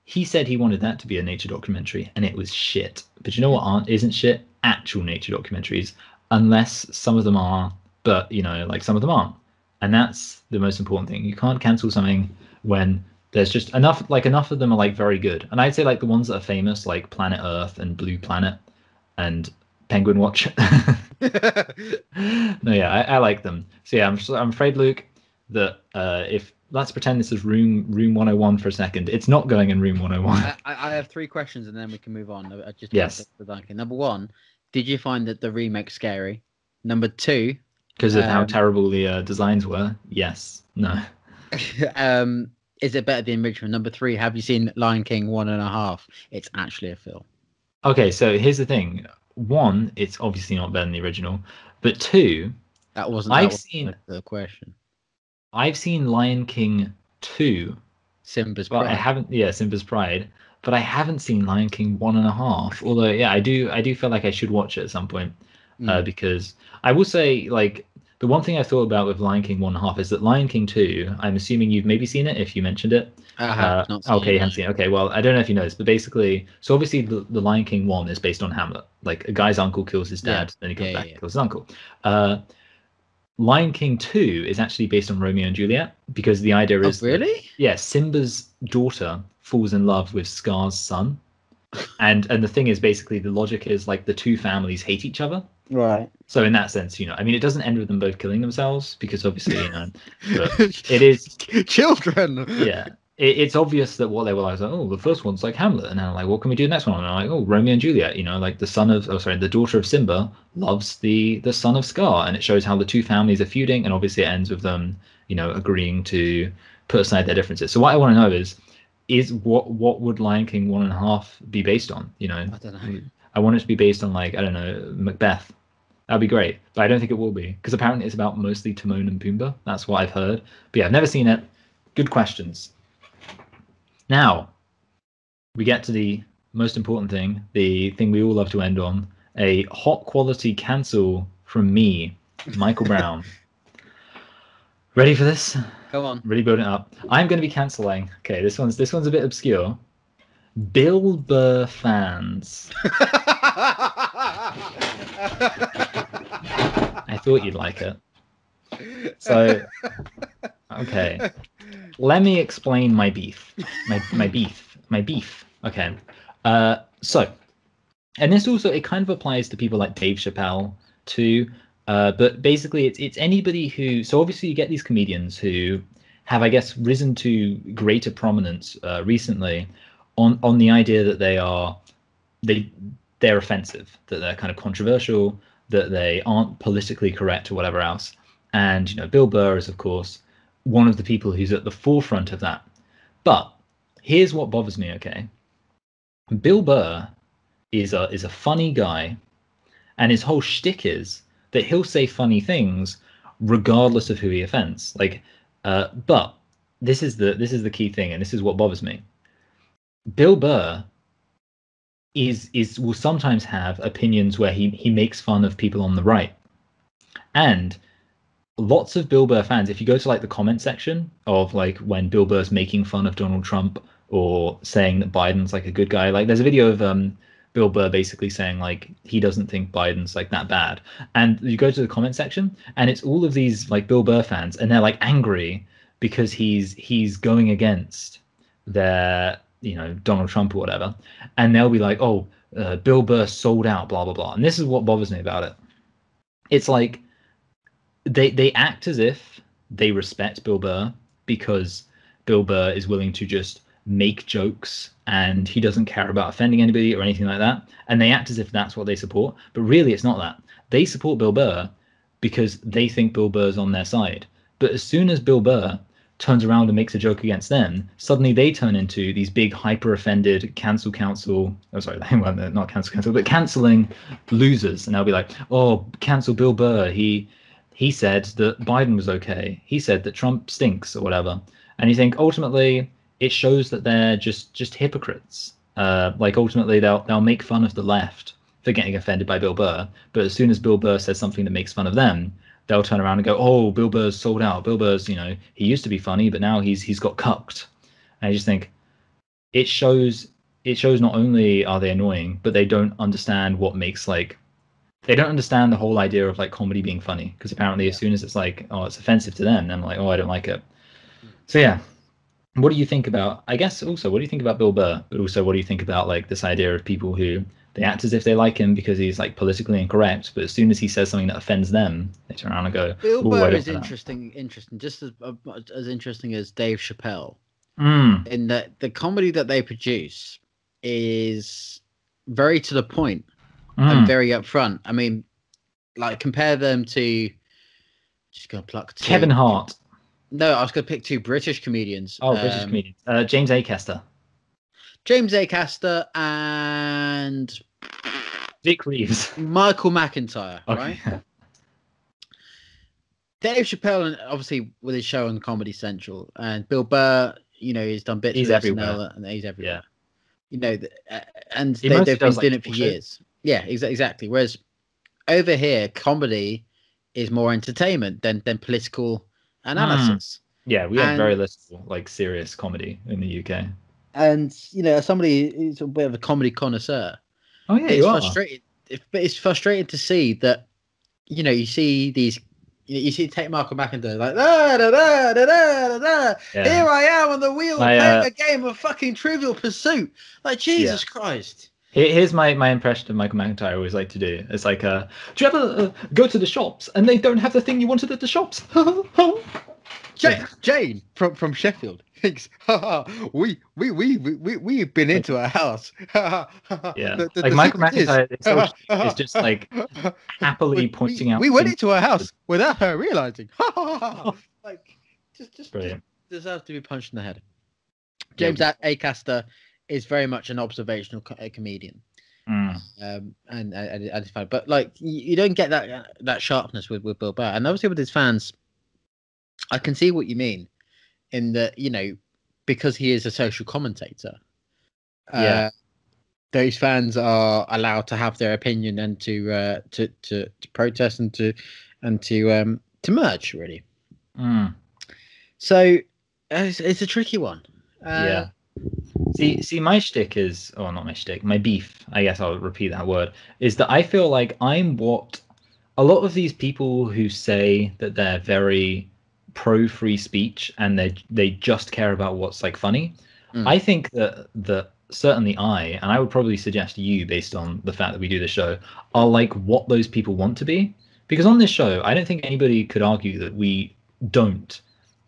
He said he wanted that to be a nature documentary, and it was shit. But you know what? Aren't isn't shit actual nature documentaries, unless some of them are. But you know, like some of them aren't, and that's the most important thing. You can't cancel something when there's just enough. Like enough of them are like very good, and I'd say like the ones that are famous, like Planet Earth and Blue Planet, and Penguin Watch. no, yeah, I, I like them. So yeah, I'm I'm afraid, Luke, that uh, if let's pretend this is room room 101 for a second, it's not going in room 101. I, I I have three questions and then we can move on. I just Yes. Number one, did you find that the remake scary? Number two, Because of how Um, terrible the uh, designs were. Yes. No. um, is it better than the original? Number three, have you seen Lion King one and a half? It's actually a film. Okay, so here's the thing. One, it's obviously not better than the original, but two, That wasn't. I've that wasn't seen- the question. I've seen Lion King two, Simba's but I haven't. Yeah, Simba's Pride, but I haven't seen Lion King one and a half. Although, yeah, I do. I do feel like I should watch it at some point. uh, Mm. because I will say, like, the one thing I thought about with Lion King one half is that Lion King two. I'm assuming you've maybe seen it if you mentioned it. I Uh, have not seen okay, it, you haven't seen. it. Okay, well, I don't know if you know this, but basically, so obviously, the, the Lion King one is based on Hamlet. Like, a guy's uncle kills his Yeah, dad, then he comes yeah, back yeah, and kills his uncle. Uh, Lion King two is actually based on Romeo and Juliet because the idea Oh, is that- really? yeah, Simba's daughter falls in love with Scar's son, and and the thing is basically the logic is like the two families hate each other. Right. So in that sense, you know, I mean, it doesn't end with them both killing themselves because obviously, you know, it is, children. yeah, it, it's obvious that what they were like, oh, the first one's like Hamlet, and then like, what can we do next one? And I'm like, oh, Romeo and Juliet, you know, like the son of, oh, sorry, the daughter of Simba loves the the son of Scar, and it shows how the two families are feuding, and obviously it ends with them, you know, agreeing to put aside their differences. So what I want to know is, is what what would Lion King one and a half be based on? You know, I don't know. I want it to be based on like I don't know Macbeth. That'd be great, but I don't think it will be because apparently it's about mostly Timon and Pumbaa. That's what I've heard. But yeah, I've never seen it. Good questions. Now we get to the most important thing, the thing we all love to end on: a hot quality cancel from me, Michael Brown. Ready for this? Come on. really building it up. I'm going to be canceling. Okay, this one's this one's a bit obscure. Bill Burr fans. I thought you'd like it. So, okay, let me explain my beef. My my beef. My beef. Okay. Uh, so, and this also it kind of applies to people like Dave Chappelle too. Uh, but basically, it's it's anybody who. So obviously, you get these comedians who have, I guess, risen to greater prominence uh, recently on on the idea that they are they they're offensive, that they're kind of controversial, that they aren't politically correct or whatever else. And you know, Bill Burr is of course one of the people who's at the forefront of that. But here's what bothers me. Okay, Bill Burr is a is a funny guy, and his whole shtick is that he'll say funny things regardless of who he offends. Like, uh, but this is the this is the key thing, and this is what bothers me. Bill Burr is is will sometimes have opinions where he he makes fun of people on the right, and lots of Bill Burr fans. If you go to like the comment section of like when Bill Burr's making fun of Donald Trump or saying that Biden's like a good guy, like there's a video of um Bill Burr basically saying like he doesn't think Biden's like that bad, and you go to the comment section and it's all of these like Bill Burr fans, and they're like angry because he's he's going against their you know Donald Trump or whatever, and they'll be like, oh, uh, Bill Burr sold out, blah blah blah, and this is what bothers me about it. It's like they they act as if they respect Bill Burr because Bill Burr is willing to just make jokes and he doesn't care about offending anybody or anything like that, and they act as if that's what they support, but really it's not that. They support Bill Burr because they think Bill Burr's on their side. But as soon as Bill Burr turns around and makes a joke against them, suddenly they turn into these big hyper offended cancel council. Oh, sorry, they're not cancel council, but canceling losers, and they'll be like, "Oh, cancel Bill Burr. He he said that Biden was okay. He said that Trump stinks or whatever." And you think ultimately it shows that they're just just hypocrites. Uh, like ultimately they'll they'll make fun of the left for getting offended by Bill Burr. But as soon as Bill Burr says something that makes fun of them, they'll turn around and go, "Oh, Bill Burr's sold out. Bill Burr's, you know, he used to be funny, but now he's he's got cucked." And I just think it shows it shows not only are they annoying, but they don't understand what makes like they don't understand the whole idea of like comedy being funny because apparently as soon as it's like oh it's offensive to them, then like oh I don't like it. So yeah, what do you think about? I guess also what do you think about Bill Burr? But also what do you think about like this idea of people who they act as if they like him because he's like politically incorrect, but as soon as he says something that offends them, they turn around and go. Bill "Ooh, Burr is like that." interesting, interesting, just as uh, as interesting as Dave Chappelle. Mm, In that the comedy that they produce is very to the point mm. and very upfront. I mean, like compare them to. Just gonna pluck two. Kevin Hart. No, I was gonna pick two British comedians. Oh, British comedians. comedian. Uh, James Acaster. James A. Acaster and Vic Reeves. Michael McIntyre, right? Okay. Dave Chappelle, and obviously with his show on Comedy Central, and Bill Burr, you know, he's done bits He's everywhere. And he's everywhere. Yeah. You know, uh, and He they, they've been like, doing it for years. Yeah, exa- exactly. Whereas over here, comedy is more entertainment than than political analysis. Yeah, we have And- very little like serious comedy in the UK. And you know, as somebody who's a bit of a comedy connoisseur, Oh yeah, it's you are. frustrating. It, but it's frustrating to see that, you know, you see these. You, know, you see take Michael McIntyre like da da da da da da. Yeah. Here I am on the wheel I, playing uh, a game of fucking Trivial Pursuit. Like Jesus Christ. Here's my, my impression of Michael McIntyre. I always like to do. It's like, uh, do you ever uh, go to the shops and they don't have the thing you wanted at the shops? Jane, Yeah. Jane from from Sheffield thinks, "Ha, ha, we we we we we we've been into a house. Yeah. The- the- like the Michael McIntyre is, so, is just like happily we, pointing we, out. We went into her house without her realizing. like, just, just, just deserves to be punched in the head. James A- Acaster is very much an observational co- comedian, Mm. um, and I, I, I just find, but like you, don't get that that sharpness with with Bill Burr, and obviously with his fans, I can see what you mean, in that you know because he is a social commentator. Yeah. Uh, those fans are allowed to have their opinion and to uh, to, to to protest and to and to um to merge really. Mm. So uh, it's, it's a tricky one. Uh, yeah. See, see, my shtick is, or not my shtick, my beef. I guess I'll repeat that word. Is that I feel like I'm what a lot of these people who say that they're very pro free speech and they they just care about what's like funny. Mm. I think that that certainly I, and I would probably suggest you, based on the fact that we do the show, are like what those people want to be. Because on this show, I don't think anybody could argue that we don't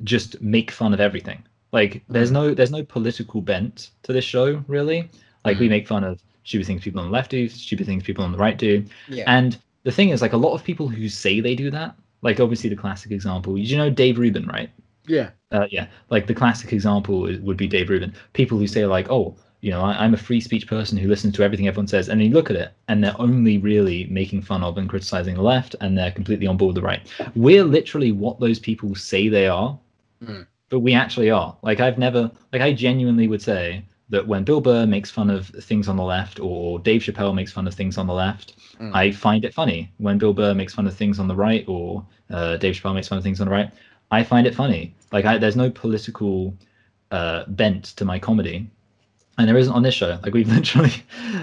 just make fun of everything. Like there's no there's no political bent to this show really. Like we Mm. make fun of stupid things people on the left do, stupid things people on the right do. yeah. And the thing is, like a lot of people who say they do that, like obviously the classic example, you know Dave Rubin, right? yeah. Uh, yeah, like the classic example is- would be Dave Rubin. People who say like, oh, you know, I, I'm a free speech person who listens to everything everyone says, and then you look at it, and they're only really making fun of and criticizing the left, and they're completely on board with the right. We're literally what those people say they are, Mm. but we actually are. Like I've never, like I genuinely would say that when Bill Burr makes fun of things on the left, or Dave Chappelle makes fun of things on the left, Mm. I find it funny. When Bill Burr makes fun of things on the right, or uh, Dave Chappelle makes fun of things on the right, I find it funny. Like I, there's no political uh, bent to my comedy, and there isn't on this show. Like we've literally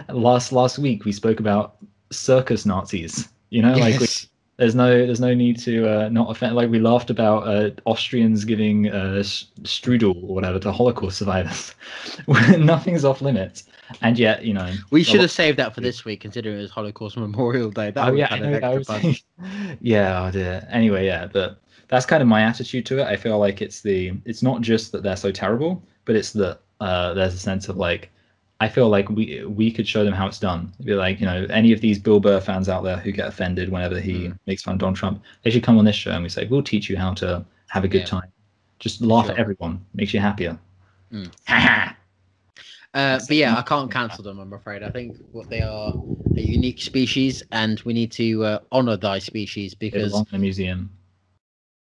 last last week we spoke about circus Nazis. You know, like Yes. There's no there's no need to uh, not offend. Like we laughed about uh, Austrians giving uh, strudel or whatever to Holocaust survivors. Nothing's off limits, and yet you know we should have saved that for this week, considering it was Holocaust Memorial Day. That oh yeah, I know, I was yeah, oh dear. Anyway, yeah, but that's kind of my attitude to it. I feel like it's the it's not just that they're so terrible, but it's that uh, there's a sense of like I feel like we we could show them how it's done. It'd be like you know any of these Bill Burr fans out there who get offended whenever he Mm. makes fun of Donald Trump, they should come on this show and we say we'll teach you how to have a good Yeah. time. Just laugh Sure. at everyone, makes you happier. Mm. Uh, but yeah, I can't cancel them. I'm afraid. I think what they are a unique species, and we need to uh, honor thy species because in a museum.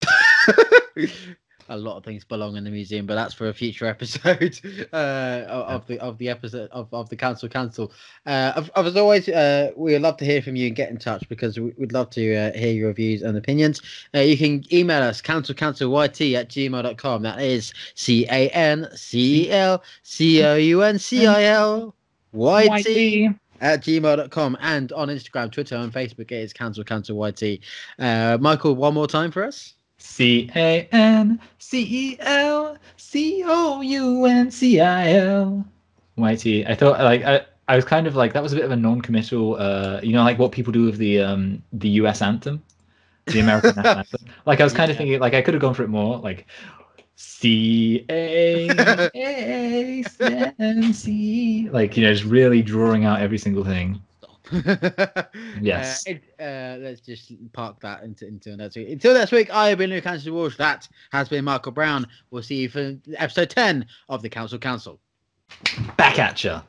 a lot of things belong in the museum, but that's for a future episode uh, of the of the episode of, of the council council. Uh, as always, uh, we would love to hear from you and get in touch because we'd love to uh, hear your views and opinions. Uh, you can email us council councilcouncilyt at gmail.com. That is C A N C E L C O U N C I L Y T at gmail.com and on Instagram, Twitter, and Facebook. It is Council Council YT. Uh, Michael, one more time for us. C A N C E L C O U N C I L Y T. I thought like I, I was kind of like that was a bit of a non-committal. Uh, you know, like what people do with the um the U.S. anthem, the American anthem. Like I was kind of thinking like I could have gone for it more like C A N C. Like you know, just really drawing out every single thing. yes. Uh, uh, let's just park that into, until next week. Until next week, I have been Luke Council Walsh. That has been Michael Brown. We'll see you for episode 10 of the Council Council. Back at you.